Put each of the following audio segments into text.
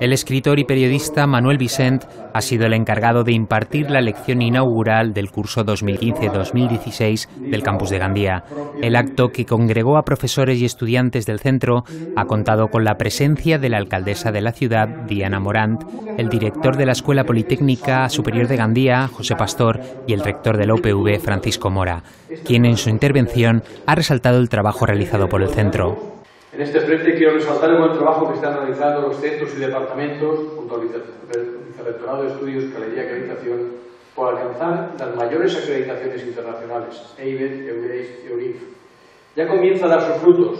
El escritor y periodista Manuel Vicent ha sido el encargado de impartir la lección inaugural del curso 2015-2016 del campus de Gandía. El acto que congregó a profesores y estudiantes del centro ha contado con la presencia de la alcaldesa de la ciudad, Diana Morant, el director de la Escuela Politécnica Superior de Gandía, José Pastor, y el rector de la UPV, Francisco Mora, quien en su intervención ha resaltado el trabajo realizado por el centro. En este frente quiero resaltar el buen trabajo que están realizando los centros y departamentos junto al Vicerrectorado de Estudios, Galería y Acreditación por alcanzar las mayores acreditaciones internacionales, EIBET, EUREIS y EURIF. Ya comienza a dar sus frutos.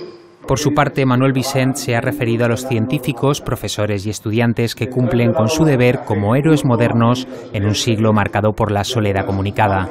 Por su parte, Manuel Vicent se ha referido a los científicos, profesores y estudiantes que cumplen con su deber como héroes modernos en un siglo marcado por la soledad comunicada.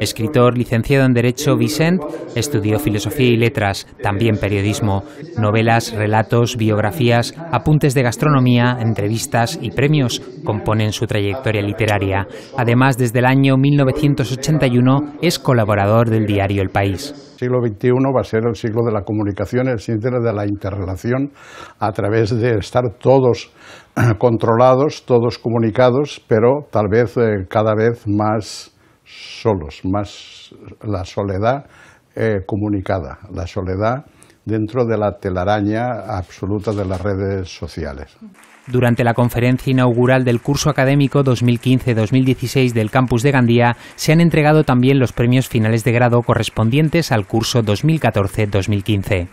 Escritor licenciado en Derecho, Vicent estudió Filosofía y Letras, también periodismo, novelas, relatos, biografías, apuntes de gastronomía, entrevistas y premios componen su trayectoria literaria. Además, desde el año 1981 es colaborador del diario El País. El siglo XXI va a ser el siglo de la comunicación, el siglo de la interrelación, a través de estar todos controlados, todos comunicados, pero tal vez eh, cada vez más solos, más la soledad eh, comunicada, la soledad dentro de la telaraña absoluta de las redes sociales. Durante la conferencia inaugural del curso académico 2015-2016 del campus de Gandía se han entregado también los premios finales de grado correspondientes al curso 2014-2015.